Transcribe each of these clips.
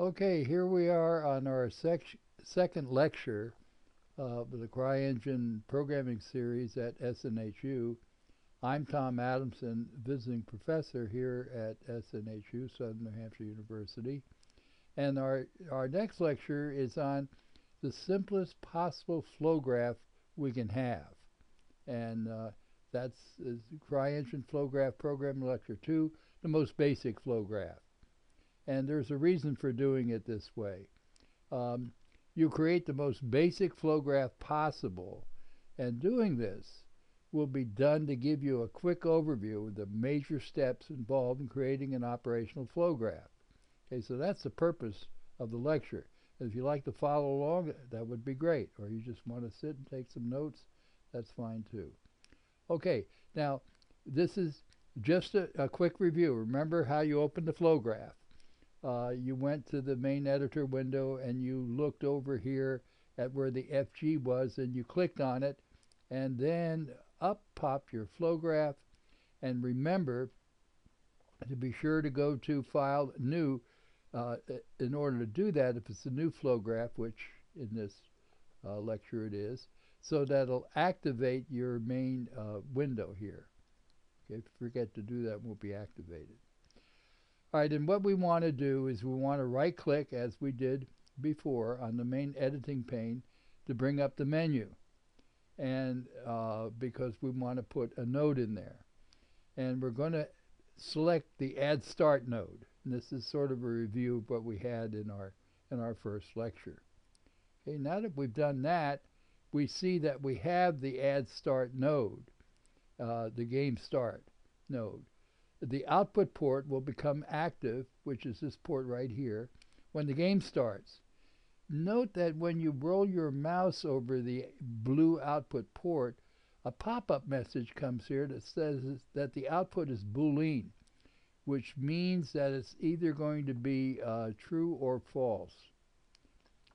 Okay, here we are on our sec- second lecture of the CryEngine programming series at SNHU. I'm Tom Adamson, visiting professor here at SNHU, Southern New Hampshire University. And our, our next lecture is on the simplest possible flow graph we can have. And uh, that's CryEngine Flow Graph Programming Lecture 2, the most basic flow graph and there's a reason for doing it this way. Um, you create the most basic flow graph possible, and doing this will be done to give you a quick overview of the major steps involved in creating an operational flow graph. Okay, so that's the purpose of the lecture. If you like to follow along, that would be great. Or you just want to sit and take some notes, that's fine too. Okay, now this is just a, a quick review. Remember how you open the flow graph uh, you went to the main editor window and you looked over here at where the FG was and you clicked on it. And then up popped your flow graph. And remember to be sure to go to file new uh, in order to do that if it's a new flow graph which in this uh, lecture it is so that'll activate your main uh, window here. Okay if you forget to do that it won't be activated all right, and what we want to do is we want to right click as we did before on the main editing pane to bring up the menu. And uh, because we want to put a node in there. And we're going to select the add start node. And this is sort of a review of what we had in our in our first lecture. Okay, now that we've done that, we see that we have the add start node, uh, the game start node the output port will become active, which is this port right here, when the game starts. Note that when you roll your mouse over the blue output port, a pop-up message comes here that says that the output is Boolean, which means that it's either going to be uh, true or false.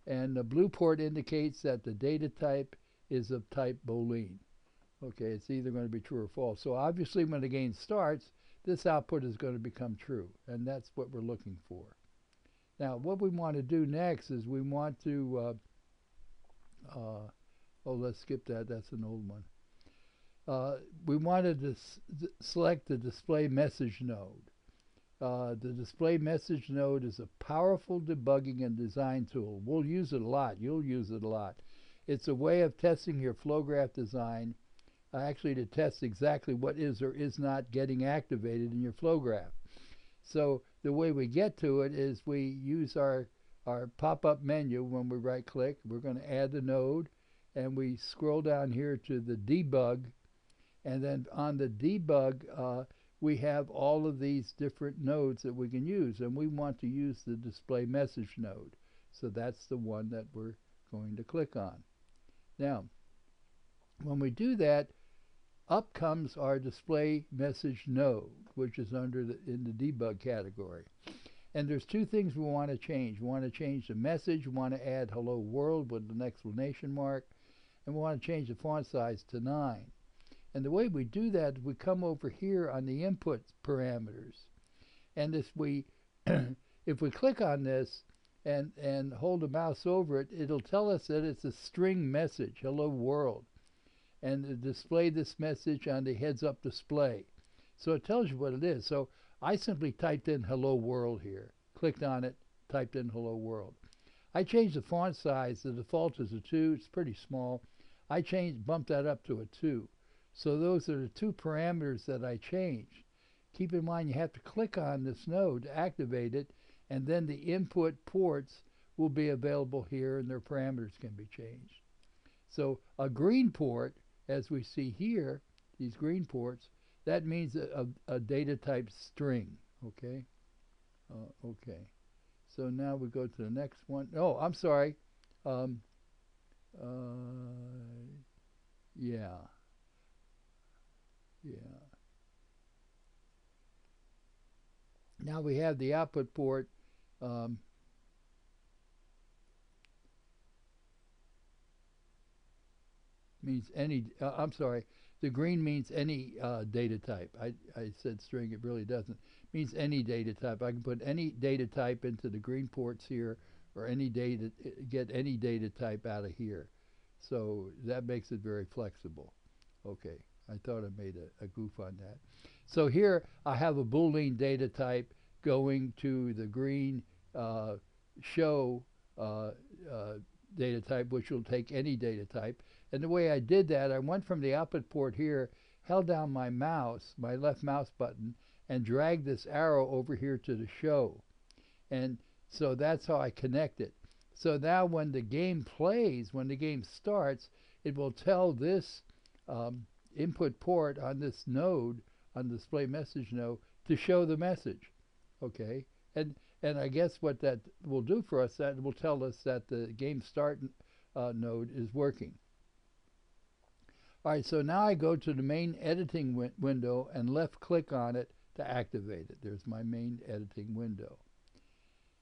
And the blue port indicates that the data type is of type Boolean. Okay, it's either going to be true or false. So obviously when the game starts, this output is going to become true, and that's what we're looking for. Now, what we want to do next is we want to, uh, uh, oh, let's skip that, that's an old one. Uh, we wanted to select the display message node. Uh, the display message node is a powerful debugging and design tool. We'll use it a lot. You'll use it a lot. It's a way of testing your flow graph design actually to test exactly what is or is not getting activated in your flow graph. So the way we get to it is we use our, our pop-up menu when we right click. We're going to add the node and we scroll down here to the debug and then on the debug uh, we have all of these different nodes that we can use and we want to use the display message node. So that's the one that we're going to click on. Now when we do that up comes our display message node, which is under the, in the debug category. And there's two things we want to change. We want to change the message, we want to add hello world with an exclamation mark, and we want to change the font size to 9. And the way we do that, we come over here on the input parameters. And if we if we click on this and, and hold the mouse over it, it'll tell us that it's a string message, hello world and display this message on the heads up display. So it tells you what it is. So I simply typed in hello world here, clicked on it, typed in hello world. I changed the font size. The default is a 2. It's pretty small. I changed, bumped that up to a 2. So those are the two parameters that I changed. Keep in mind you have to click on this node to activate it, and then the input ports will be available here and their parameters can be changed. So a green port as we see here, these green ports, that means a, a, a data type string, okay? Uh, okay. So now we go to the next one. Oh, I'm sorry. Um, uh, yeah. Yeah. Now we have the output port. Um, means any, uh, I'm sorry, the green means any uh, data type. I, I said string, it really doesn't. It means any data type. I can put any data type into the green ports here or any data, get any data type out of here. So that makes it very flexible. Okay, I thought I made a, a goof on that. So here I have a Boolean data type going to the green uh, show uh, uh, data type, which will take any data type. And the way I did that, I went from the output port here, held down my mouse, my left mouse button, and dragged this arrow over here to the show. And so that's how I connect it. So now when the game plays, when the game starts, it will tell this um, input port on this node, on the display message node, to show the message. Okay? And and I guess what that will do for us, that will tell us that the game start uh, node is working. All right, so now I go to the main editing win window and left click on it to activate it. There's my main editing window.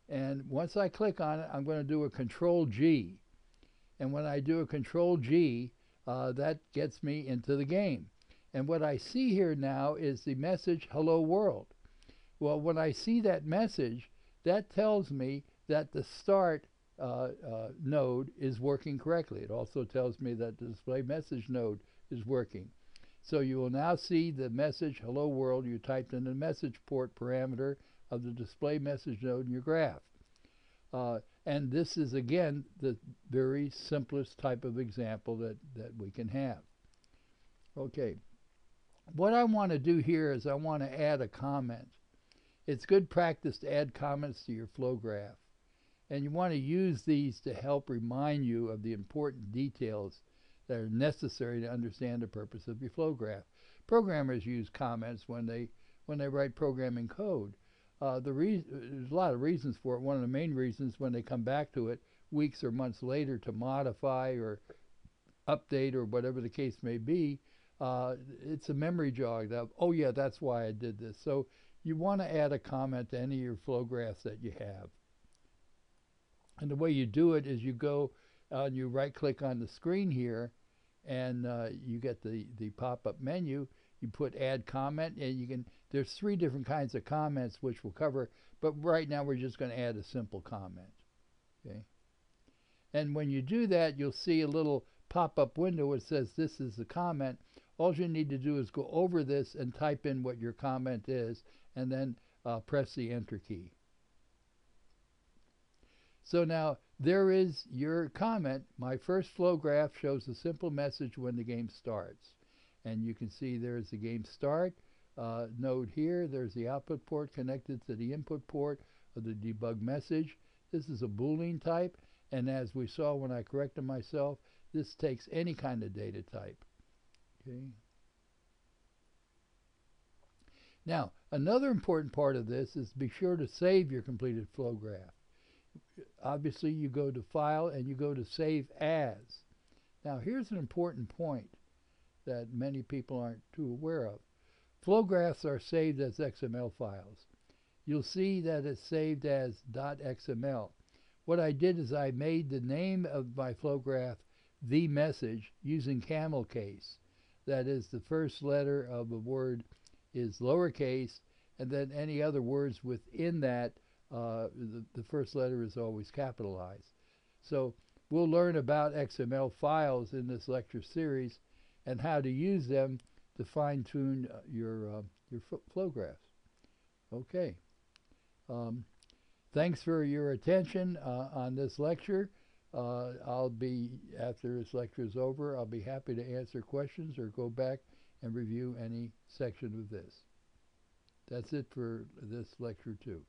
And once I click on it, I'm going to do a control G. And when I do a control G, uh, that gets me into the game. And what I see here now is the message, hello world. Well, when I see that message, that tells me that the start node is working correctly. It also tells me that the display message node is working. So you will now see the message, hello world, you typed in the message port parameter of the display message node in your graph. Uh, and this is, again, the very simplest type of example that, that we can have. Okay. What I want to do here is I want to add a comment. It's good practice to add comments to your flow graph. And you want to use these to help remind you of the important details that are necessary to understand the purpose of your flow graph. Programmers use comments when they when they write programming code. Uh, the there's a lot of reasons for it. One of the main reasons when they come back to it weeks or months later to modify or update or whatever the case may be, uh, it's a memory jog that, oh yeah, that's why I did this. So you want to add a comment to any of your flow graphs that you have. And the way you do it is you go uh, and you right click on the screen here and uh, you get the, the pop-up menu. You put add comment and you can, there's three different kinds of comments which we'll cover, but right now we're just going to add a simple comment. Okay. And when you do that, you'll see a little pop-up window that says this is the comment. All you need to do is go over this and type in what your comment is and then uh, press the enter key. So now there is your comment. My first flow graph shows a simple message when the game starts. And you can see there's the game start uh, node here. There's the output port connected to the input port of the debug message. This is a Boolean type. And as we saw when I corrected myself, this takes any kind of data type. Okay. Now, another important part of this is be sure to save your completed flow graph. Obviously, you go to File and you go to Save As. Now, here's an important point that many people aren't too aware of. Flow graphs are saved as XML files. You'll see that it's saved as .xml. What I did is I made the name of my flow graph the message using camel case. That is the first letter of a word is lowercase, and then any other words within that, uh, the, the first letter is always capitalized. So we'll learn about XML files in this lecture series and how to use them to fine-tune uh, your, uh, your flow graphs. Okay. Um, thanks for your attention uh, on this lecture. Uh, I'll be, after this lecture is over, I'll be happy to answer questions or go back and review any section of this. That's it for this lecture two.